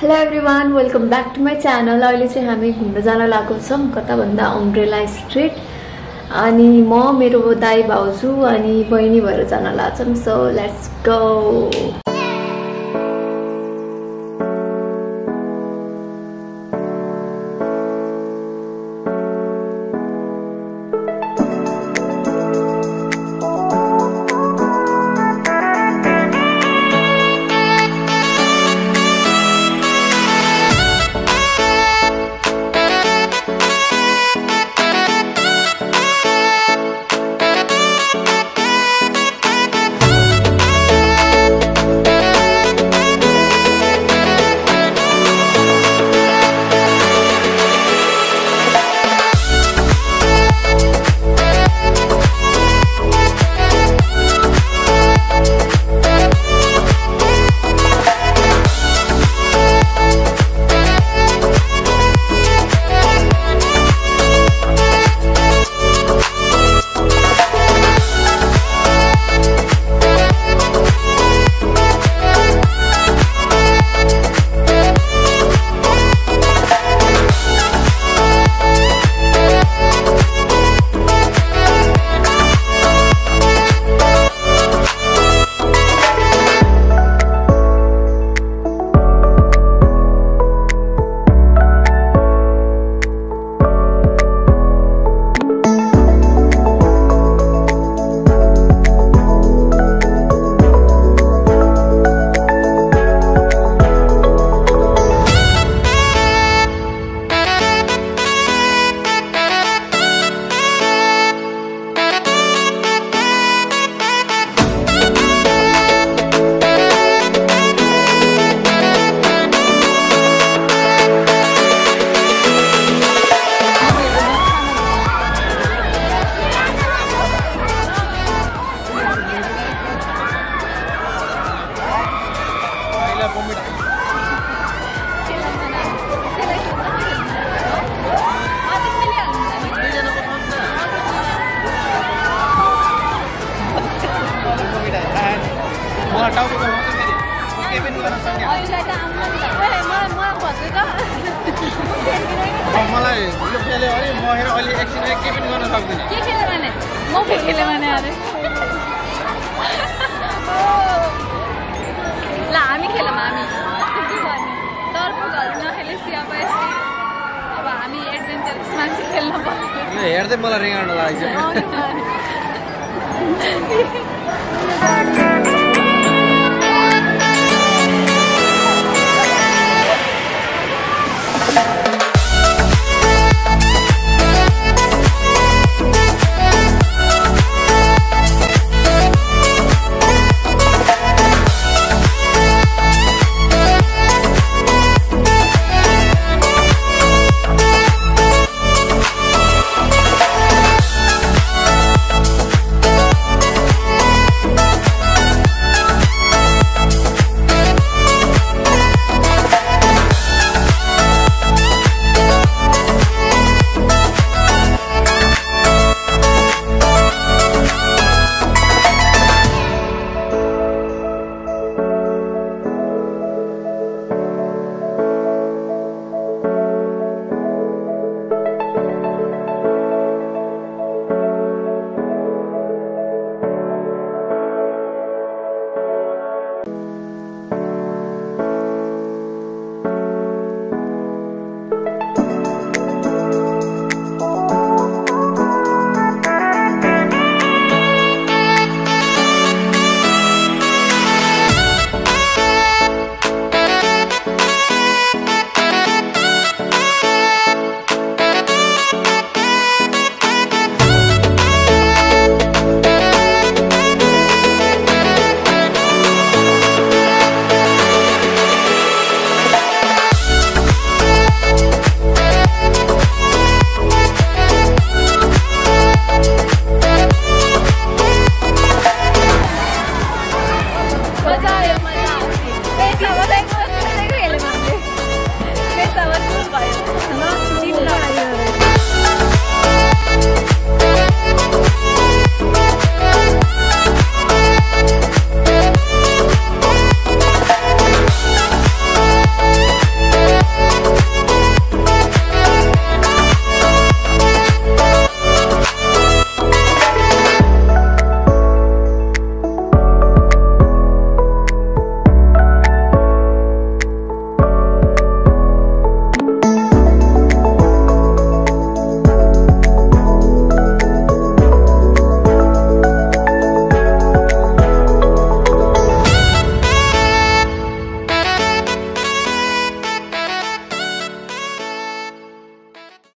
Hello everyone welcome back to my channel अहिले चाहिँ हामी घुम्न जान लागेको छौँ कता भन्दा अम्ब्रेला स्ट्रिट। अनि म मेरो दाई भाउजू अनि बहिनी भएर जान लाग्छौँ। सो लेट्स गो टाउको केही पनि गर्न मलाई यो खेल्यो अरे म हेर अहिले एकछिन केही पनि गर्न सक्दिनँ। म खेले भने अरे? ल हामी खेलौँ हामी। तर्फ घर नखेलेपछि अब यसरी अब हामी एडभेन्चरस मान्छे खेल्न पर्यो यो हेर्दै मलाई रिङ्गाउनु लागेको छ आउनु पर्यो।